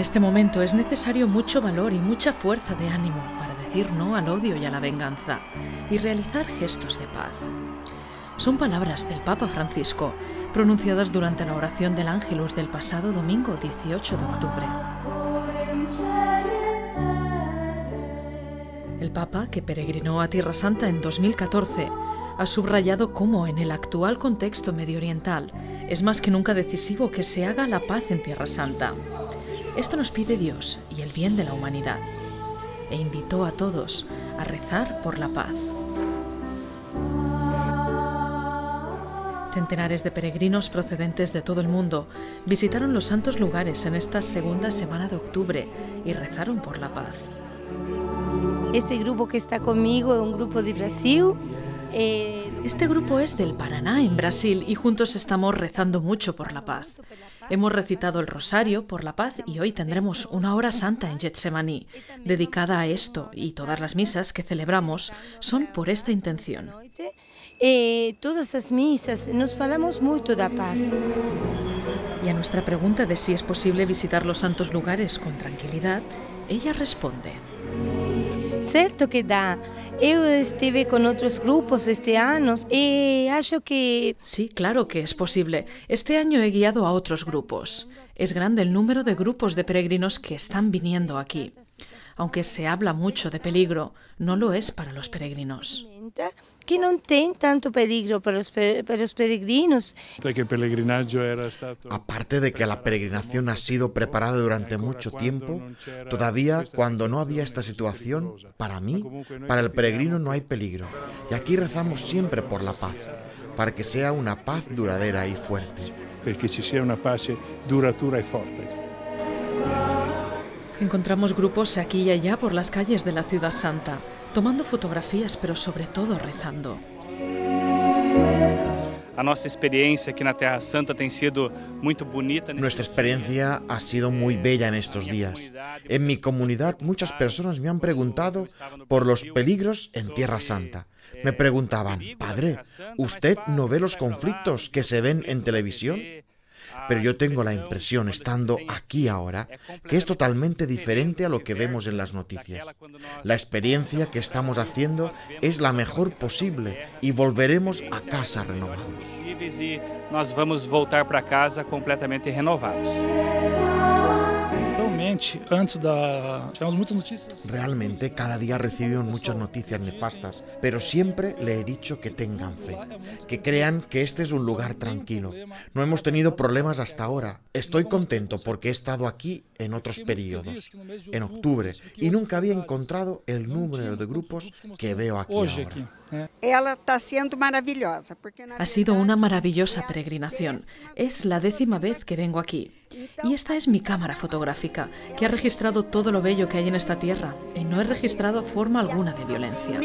este momento es necesario mucho valor y mucha fuerza de ánimo para decir no al odio y a la venganza y realizar gestos de paz. Son palabras del Papa Francisco, pronunciadas durante la oración del Ángelus del pasado domingo 18 de octubre. El Papa, que peregrinó a Tierra Santa en 2014, ha subrayado cómo en el actual contexto mediooriental es más que nunca decisivo que se haga la paz en Tierra Santa. Esto nos pide Dios y el bien de la humanidad. E invitó a todos a rezar por la paz. Centenares de peregrinos procedentes de todo el mundo visitaron los santos lugares en esta segunda semana de octubre y rezaron por la paz. Este grupo que está conmigo es un grupo de Brasil. Eh, este grupo es del Paraná, en Brasil, y juntos estamos rezando mucho por la paz. Hemos recitado el rosario por la paz y hoy tendremos una hora santa en Getsemaní, dedicada a esto, y todas las misas que celebramos son por esta intención. Eh, todas las misas nos falamos mucho de paz. Y a nuestra pregunta de si es posible visitar los santos lugares con tranquilidad, ella responde. Certo que dá. Yo estuve con otros grupos este año y acho que... Sí, claro que es posible. Este año he guiado a otros grupos. Es grande el número de grupos de peregrinos que están viniendo aquí. Aunque se habla mucho de peligro, no lo es para los peregrinos que no tiene tanto peligro para los, peregrinos. Aparte de que la peregrinación ha sido preparada durante mucho tiempo, todavía cuando no había esta situación, para mí, para el peregrino no hay peligro. Y aquí rezamos siempre por la paz, para que sea una paz duradera y fuerte. Para que sea una paz duradera y fuerte. Encontramos grupos aquí y allá por las calles de la ciudad santa tomando fotografías, pero sobre todo rezando. nuestra experiencia aquí en Tierra Santa ha sido muy bonita. Nuestra experiencia ha sido muy bella en estos días. En mi comunidad muchas personas me han preguntado por los peligros en Tierra Santa. Me preguntaban, Padre, ¿usted no ve los conflictos que se ven en televisión? Pero yo tengo la impresión, estando aquí ahora, que es totalmente diferente a lo que vemos en las noticias. La experiencia que estamos haciendo es la mejor posible y volveremos a casa renovados. Nos vamos voltar para casa completamente renovados. Realmente cada día recibimos muchas noticias nefastas, pero siempre le he dicho que tengan fe, que crean que este es un lugar tranquilo. No hemos tenido problemas hasta ahora. Estoy contento porque he estado aquí en otros periodos, en octubre, y nunca había encontrado el número de grupos que veo aquí ahora. Ha sido una maravillosa peregrinación. Es la décima vez que vengo aquí. Y esta es mi cámara fotográfica, que ha registrado todo lo bello que hay en esta tierra y no he registrado forma alguna de violencia.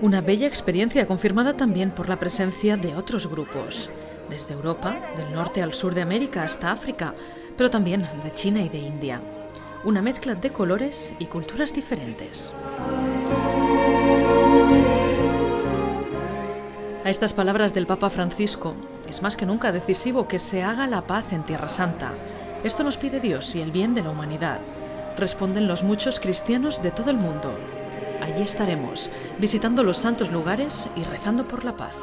Una bella experiencia confirmada también por la presencia de otros grupos, desde Europa, del norte al sur de América hasta África, pero también de China y de India. Una mezcla de colores y culturas diferentes. A estas palabras del Papa Francisco, es más que nunca decisivo que se haga la paz en Tierra Santa. Esto nos pide Dios y el bien de la humanidad. Responden los muchos cristianos de todo el mundo. Allí estaremos, visitando los santos lugares y rezando por la paz.